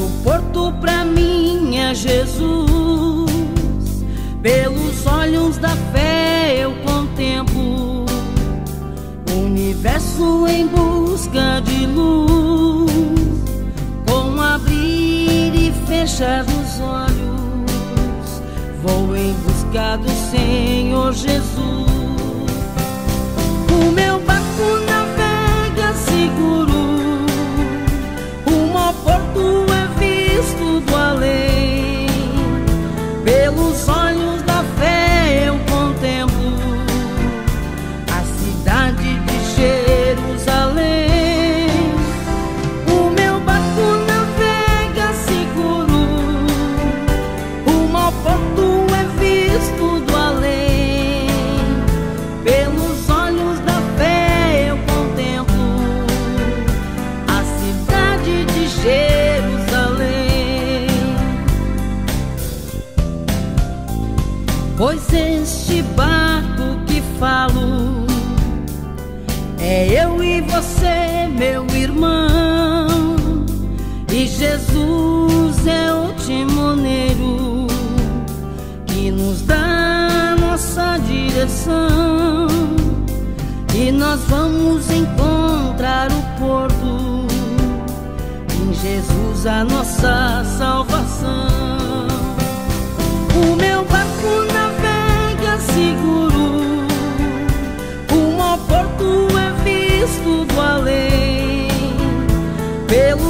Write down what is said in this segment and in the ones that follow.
tudo pra mim é Jesus. Pelos olhos da fé eu contemplo o universo em busca de luz. Com abrir e fechar os olhos, vou em busca do Senhor Jesus. Pois este barco que falo é eu e você, meu irmão. E Jesus é o timoneiro que nos dá nossa direção. E nós vamos encontrar o porto em Jesus a nossa salvação. Pelos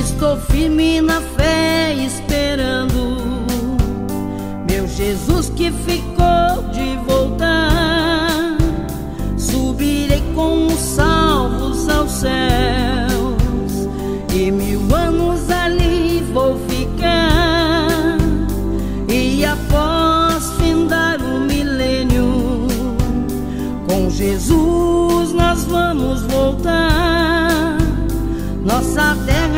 Estou firme na fé esperando meu Jesus que ficou de voltar. Subirei com os salvos aos céus e mil anos ali vou ficar. E após findar o milênio, com Jesus nós vamos voltar. Nossa terra